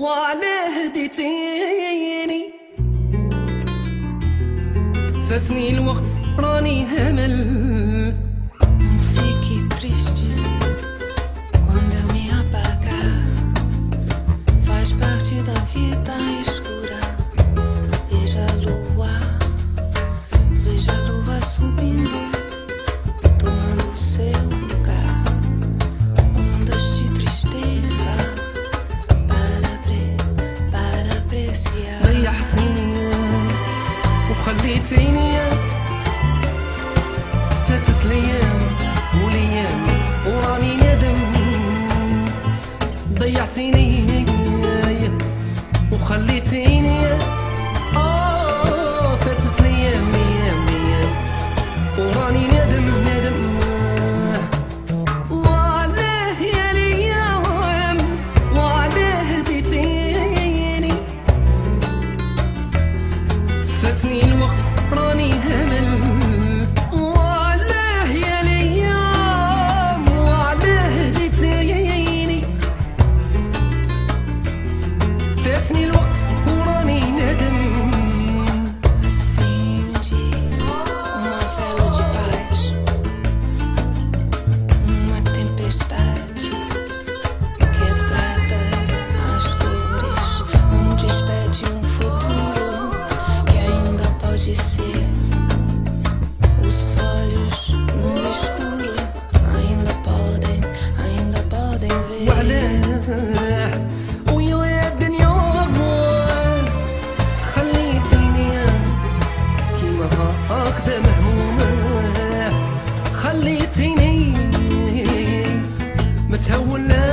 وعلى هديتيني فاتني الوقت راني همل. Faz parte da vida وخليتيني فاتت الأيام والايام وراني ندم. ضيعتيني وخليتيني آه فاتت الأيام أيام أيام وراني متهولة.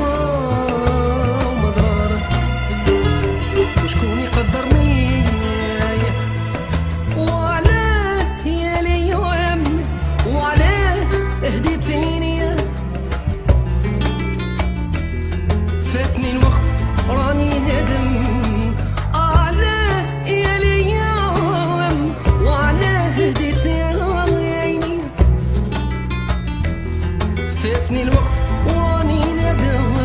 ومضرارة وشكون يقدرني؟ وعلاه يا اليوم وعلاه هديتيني. فاتني الوقت راني ندم فاتني الوقت وراني ندم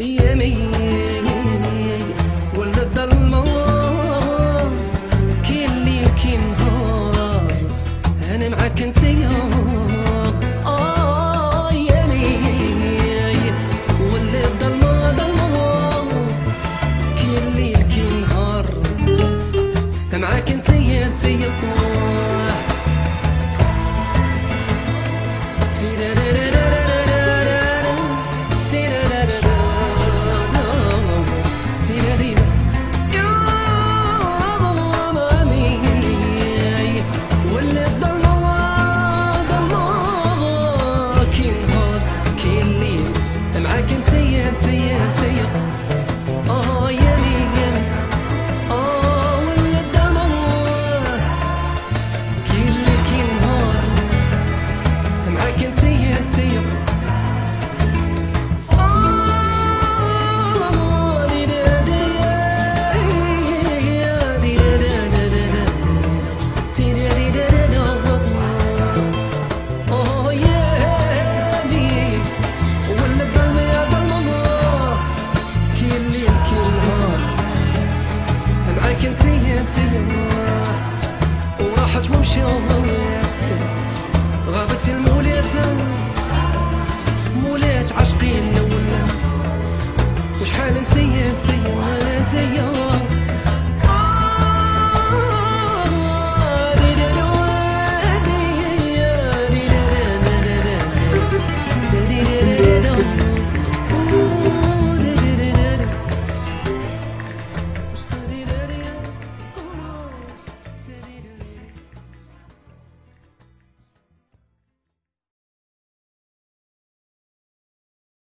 يمي ولا أنا معاك انت آه يمي ولا الظلمة ظلمة كي الليل كي نهار. معاك انت انت آه Olmuş yollarım